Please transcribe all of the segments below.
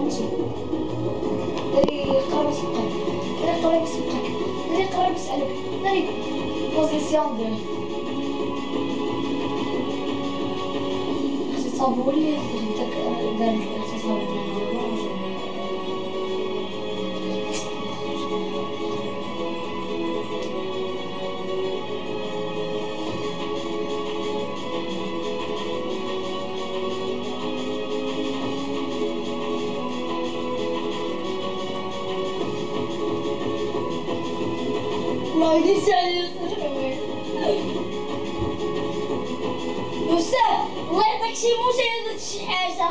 دري قرب يسبقك دري قرب يسبقك دري قرب يسألك دري بوزيسيون يديش علي أستاذ الله يعطيك شي مساعدة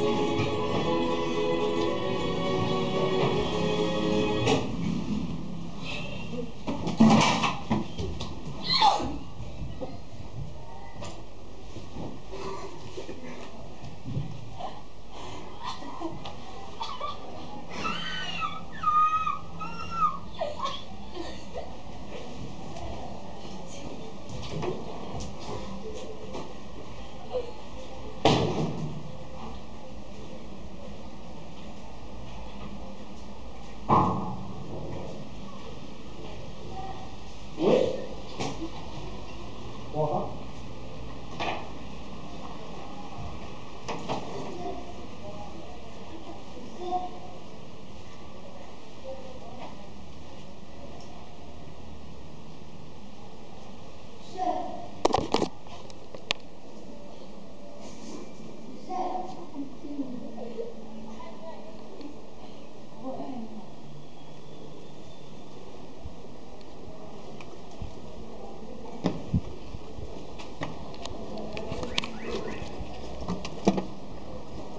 شي حاجة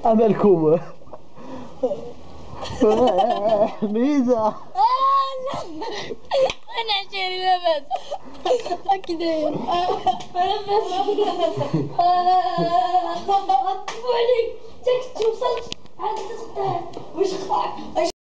أملكم ميزة. أنا شيري لبس أكيد. لبس طبقت فوقك تكتب وصلت عند وش